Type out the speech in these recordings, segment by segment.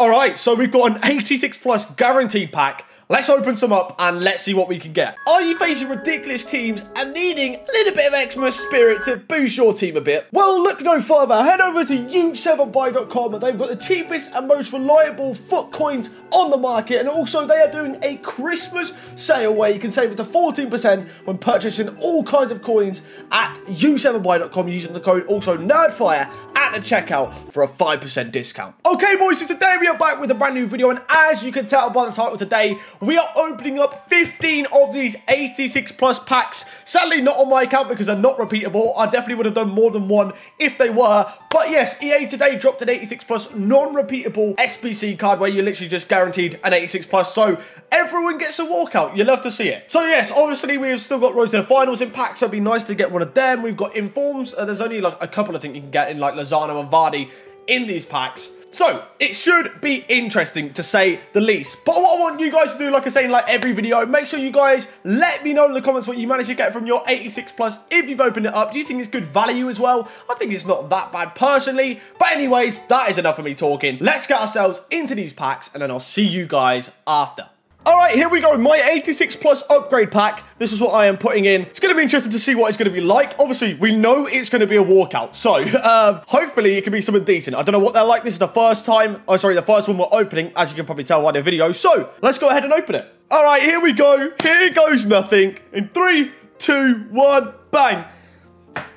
All right, so we've got an 86 plus guaranteed pack. Let's open some up and let's see what we can get. Are you facing ridiculous teams and needing a little bit of Xmas spirit to boost your team a bit? Well, look no further. Head over to u7buy.com and they've got the cheapest and most reliable FUT coins on the market. And also, they are doing a Christmas sale where you can save up to 14% when purchasing all kinds of coins at u7buy.com using the code also NERDFIRE at the checkout for a 5% discount. Okay, boys, so today we are back with a brand new video. And as you can tell by the title today, we are opening up 15 of these 86 plus packs. Sadly, not on my account because they're not repeatable. I definitely would have done more than one if they were. But yes, EA today dropped an 86 plus non-repeatable SBC card where you're literally just guaranteed an 86 plus. So everyone gets a walkout. You love to see it. So yes, obviously we've still got Road to the Finals in packs. So it'd be nice to get one of them. We've got Informs. Uh, there's only like a couple of things you can get in like Lozano and Vardy in these packs. So, it should be interesting to say the least. But what I want you guys to do, like I say in like every video, make sure you guys let me know in the comments what you managed to get from your 86 plus if you've opened it up. Do you think it's good value as well? I think it's not that bad personally. But anyways, that is enough of me talking. Let's get ourselves into these packs and then I'll see you guys after. All right, here we go. My 86 plus upgrade pack. This is what I am putting in. It's going to be interesting to see what it's going to be like. Obviously, we know it's going to be a walkout. So, um, hopefully it can be something decent. I don't know what they're like. This is the first time, oh, sorry, the first one we're opening, as you can probably tell by the video. So, let's go ahead and open it. All right, here we go. Here goes nothing. In three, two, one, bang.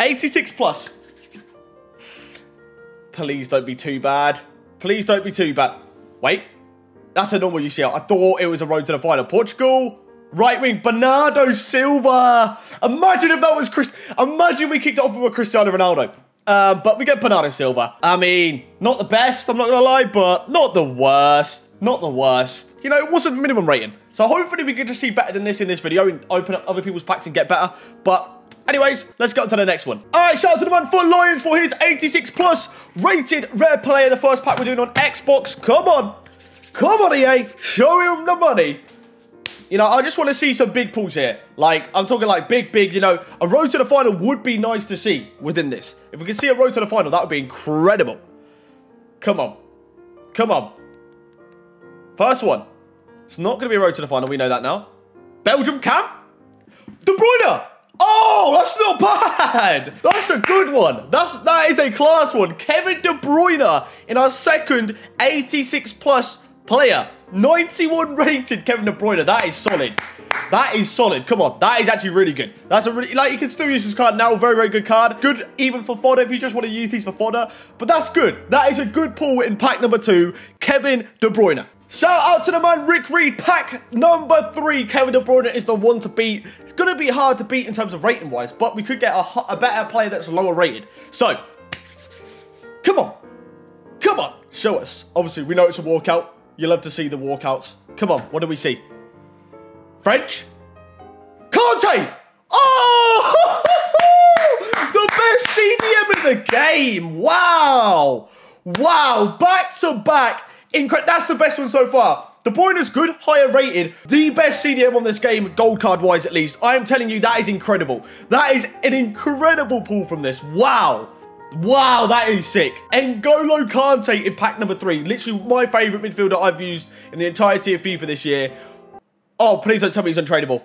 86 plus. Please don't be too bad. Please don't be too bad. Wait. That's a normal UCL. I thought it was a road to the final. Portugal, right wing, Bernardo Silva. Imagine if that was Chris. Imagine we kicked off with Cristiano Ronaldo. Um, but we get Bernardo Silva. I mean, not the best, I'm not going to lie, but not the worst. Not the worst. You know, it wasn't minimum rating. So hopefully we get to see better than this in this video and open up other people's packs and get better. But Anyways, let's go on to the next one. All right, shout out to the man for Lions for his 86 plus rated rare player. The first pack we're doing on Xbox. Come on. Come on, EA. Show him the money. You know, I just want to see some big pulls here. Like, I'm talking like big, big, you know, a road to the final would be nice to see within this. If we can see a road to the final, that would be incredible. Come on. Come on. First one. It's not going to be a road to the final. We know that now. Belgium camp. De Bruyne. Oh, that's not bad. That's a good one. That's that is a class one. Kevin De Bruyne in our second 86 plus player. 91 rated Kevin De Bruyne. That is solid. That is solid. Come on. That is actually really good. That's a really... Like, you can still use this card now. Very, very good card. Good even for fodder if you just want to use these for fodder. But that's good. That is a good pull in pack number two. Kevin De Bruyne. Shout out to the man Rick Reed, pack number three. Kevin De Bruyne is the one to beat. It's going to be hard to beat in terms of rating wise, but we could get a, a better player that's lower rated. So, come on. Come on. Show us. Obviously, we know it's a walkout. You love to see the walkouts. Come on, what do we see? French? Kante! Oh! the best CDM in the game! Wow! Wow! Back to back. Incre That's the best one so far. De Bruyne is good, higher rated, the best CDM on this game, gold card wise at least. I am telling you, that is incredible. That is an incredible pull from this. Wow. Wow, that is sick. N'Golo Kante in pack number three. Literally my favourite midfielder I've used in the entirety of FIFA this year. Oh, please don't tell me he's untradeable.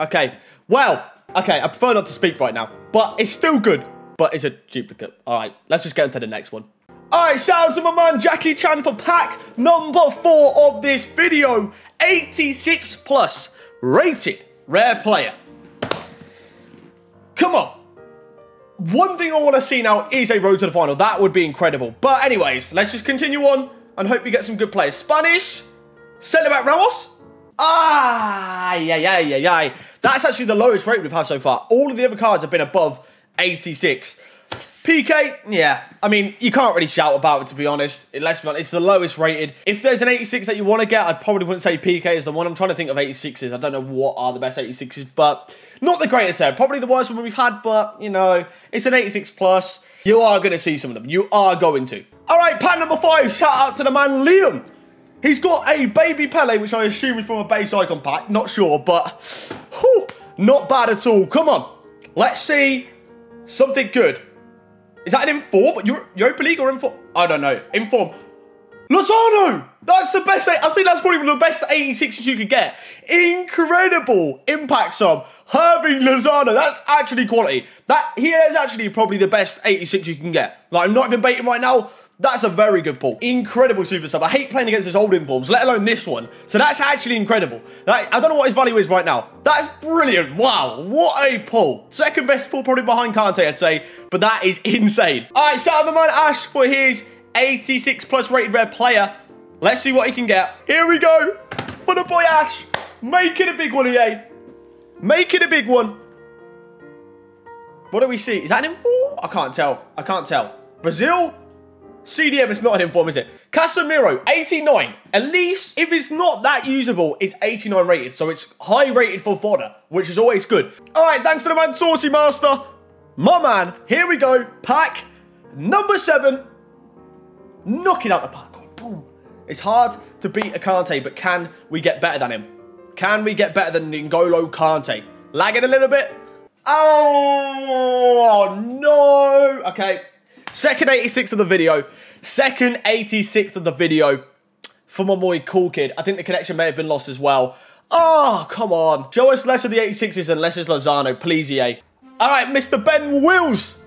Okay, well, okay, I prefer not to speak right now, but it's still good, but it's a duplicate. All right, let's just get into the next one. All right, shout out to my man Jackie Chan for pack number four of this video. 86 plus rated rare player. Come on. One thing I want to see now is a road to the final. That would be incredible. But anyways, let's just continue on and hope we get some good players. Spanish, centre back Ramos. Ah, yeah, yeah, yeah, yeah. That's actually the lowest rate we've had so far. All of the other cards have been above 86. Pique, yeah. I mean, you can't really shout about it, to be honest. Let's be honest, it's the lowest rated. If there's an 86 that you want to get, I probably wouldn't say Pique is the one. I'm trying to think of 86s. I don't know what are the best 86s, but not the greatest there. Probably the worst one we've had, but, you know, it's an 86 plus. You are going to see some of them. You are going to. All right, pan number five. Shout out to the man, Liam. He's got a baby Pele, which I assume is from a base icon pack. Not sure, but whew, not bad at all. Come on. Let's see something good. Is that an inform? Europa League or inform? I don't know. Inform. Lozano! That's the best. I think that's probably the best 86s you could get. Incredible impact sub. Hirving Lozano. That's actually quality. That he is actually probably the best 86 you can get. Like I'm not even baiting right now. That's a very good pull. Incredible super sub. I hate playing against his old informs, let alone this one. So that's actually incredible. That, I don't know what his value is right now. That's brilliant. Wow, what a pull. Second best pull probably behind Kante, I'd say. But that is insane. All right, shout out the man Ash for his 86 plus rated red player. Let's see what he can get. Here we go. For the boy Ash. Make it a big one, EA. Make it a big one. What do we see? Is that an info? I can't tell. I can't tell. Brazil? CDM is not an inform, is it? Casemiro, 89. At least, if it's not that usable, it's 89 rated. So it's high rated for fodder, which is always good. All right, thanks to the man Saucy Master. My man, here we go. Pack number seven. Knock it out the park. Boom. It's hard to beat a Kante, but can we get better than him? Can we get better than N'Golo Kante? Lagging a little bit. Oh, no. Okay, Second 86th of the video. Second 86th of the video for my boy Cool Kid. I think the connection may have been lost as well. Oh, come on. Show us less of the 86s and less of Lozano, please, EA. All right, Mr. Ben Wills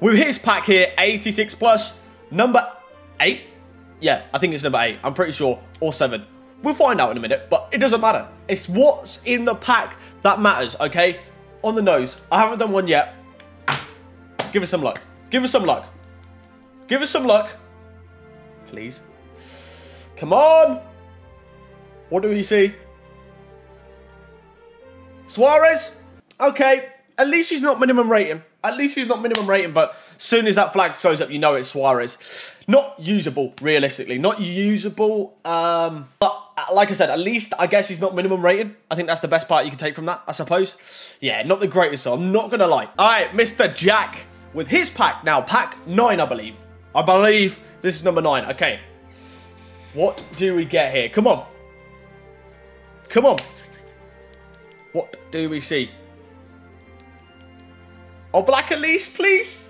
with his pack here, 86 plus, number 8. Yeah, I think it's number 8. I'm pretty sure. Or 7. We'll find out in a minute, but it doesn't matter. It's what's in the pack that matters, okay? On the nose. I haven't done one yet. Give us some luck. Give us some luck. Give us some luck. Please. Come on. What do we see? Suarez? Okay. At least he's not minimum rating. At least he's not minimum rating, but soon as that flag shows up, you know it's Suarez. Not usable, realistically. Not usable. Um, but uh, like I said, at least I guess he's not minimum rated. I think that's the best part you can take from that, I suppose. Yeah, not the greatest, so I'm not going to lie. All right, Mr. Jack with his pack now. Pack 9, I believe. I believe this is number nine. Okay. What do we get here? Come on. Come on. What do we see? Oh, Oblak at least, please.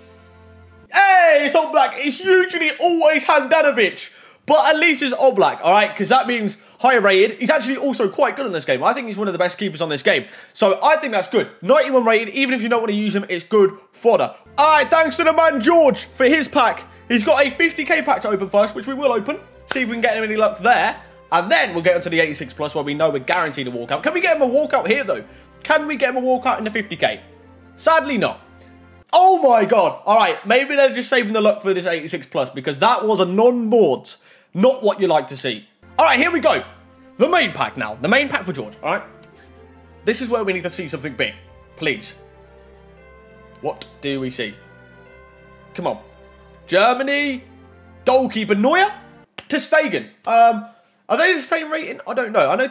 Hey, it's Oblak. It's usually always Handanovic. But at least it's Oblak, all right? Because that means higher rated. He's actually also quite good in this game. I think he's one of the best keepers on this game. So I think that's good. 91 rated, even if you don't want to use him, it's good fodder. All right, thanks to the man George for his pack. He's got a 50k pack to open first, which we will open. See if we can get him any luck there. And then we'll get onto the 86 plus where we know we're guaranteed a walkout. Can we get him a walkout here, though? Can we get him a walkout in the 50k? Sadly, not. Oh my god. All right, maybe they're just saving the luck for this 86 plus because that was a non-board. Not what you like to see. All right, here we go. The main pack now. The main pack for George, all right? This is where we need to see something big. Please. What do we see? Come on. Germany, goalkeeper Neuer, ter Stegen. Um, are they the same rating? I don't know. I know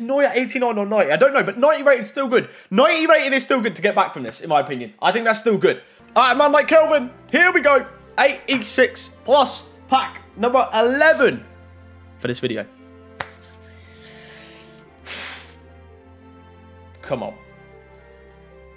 Neuer 89 or 90. I don't know, but 90 rated is still good. 90 rated is still good to get back from this, in my opinion. I think that's still good. All right, man like Kelvin. Here we go. 8E6 plus pack number 11 for this video. Come on.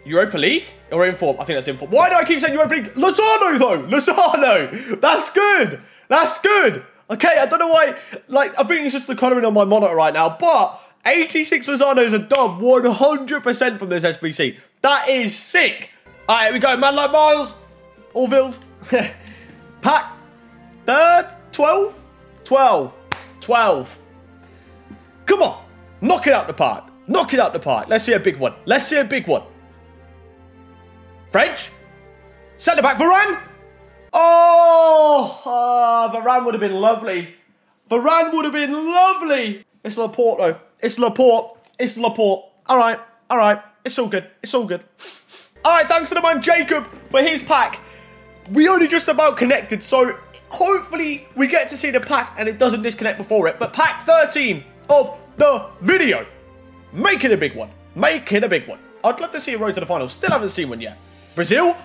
Europa League? Or Inform? I think that's Inform. Why do I keep saying Europa League? Lozano, though! Lozano! That's good! That's good! Okay, I don't know why. Like, I think it's just the colouring on my monitor right now, but 86 Lozano is a dub 100% from this SBC. That is sick. All right, we go. Man like Miles. Orville. Pack. Third. 12? 12. 12. Come on. Knock it out the park. Knock it out the park. Let's see a big one. Let's see a big one. French. Centre back, Varane. Oh, uh, Varane would have been lovely. Varane would have been lovely. It's Laporte, though. It's Laporte. It's Laporte. All right. All right. It's all good. It's all good. All right. Thanks to the man Jacob for his pack. We only just about connected, so hopefully we get to see the pack and it doesn't disconnect before it. But pack 13 of the video. Make it a big one. Make it a big one. I'd love to see a road to the final. Still haven't seen one yet. Brazil.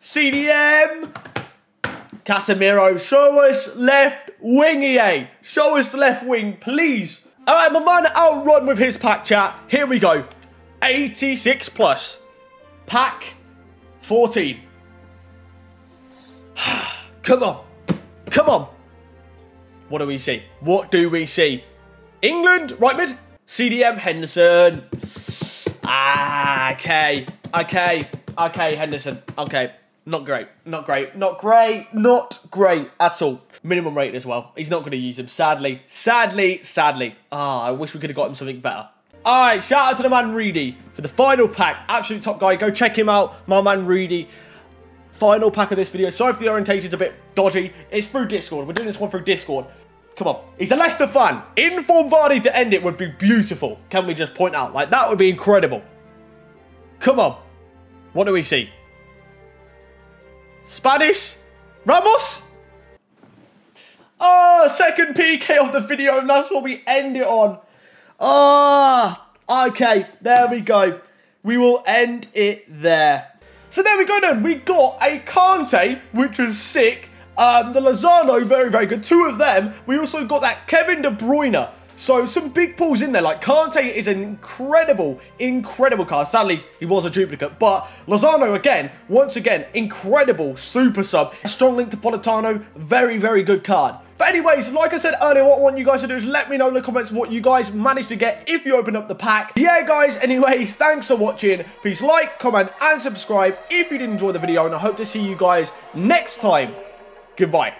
CDM. Casemiro. Show us left wing, EA. Show us left wing, please. All right, my man outrun with his pack chat. Here we go. 86 plus. Pack 14. Come on. Come on. What do we see? What do we see? England, right mid. CDM, Henderson. Ah, okay. Okay. Okay, Henderson. Okay. Not great. Not great. Not great. Not great at all. Minimum rate as well. He's not going to use him. Sadly. Sadly. Sadly. Ah, I wish we could have got him something better. All right. Shout out to the man Reedy for the final pack. Absolute top guy. Go check him out. My man Reedy. Final pack of this video. Sorry if the orientation's a bit dodgy. It's through Discord. We're doing this one through Discord. Come on. He's a Leicester fan. Inform Vardy to end it would be beautiful. Can we just point out? Like, that would be incredible. Come on. What do we see? Spanish? Ramos? Oh, second Pique of the video, and that's what we end it on. Ah, oh, okay, there we go. We will end it there. So there we go then. We got a Kante, which was sick. Um, the Lozano, very, very good. Two of them. We also got that Kevin De Bruyne. So some big pulls in there. Like Kante is an incredible, incredible card. Sadly, he was a duplicate. But Lozano, again, once again, incredible super sub. Strong link to Politano. Very, very good card. But anyways, like I said earlier, what I want you guys to do is let me know in the comments what you guys managed to get if you open up the pack. Yeah, guys, anyways, thanks for watching. Please like, comment, and subscribe if you did enjoy the video. And I hope to see you guys next time. Goodbye.